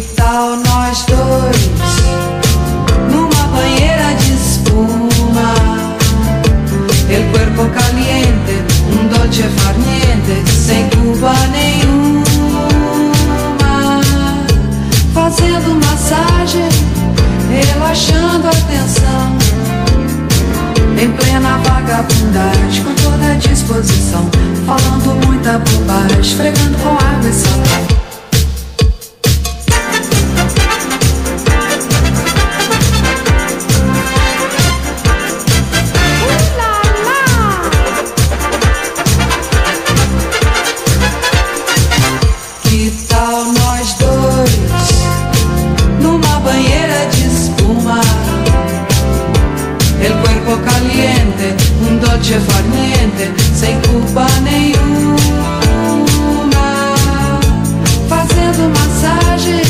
Tal nós dois numa banheira de espuma? El cuerpo caliente, um dolce far niente, sem culpa nenhuma. Fazendo massagem, relaxando a tensão. Em plena vagabundagem, com toda a disposição. Falando muita bobagem, esfregando com água e sabão. e il cuerpo caliente, un dolce far niente, sei cupa nenhuma, fazendo massagem.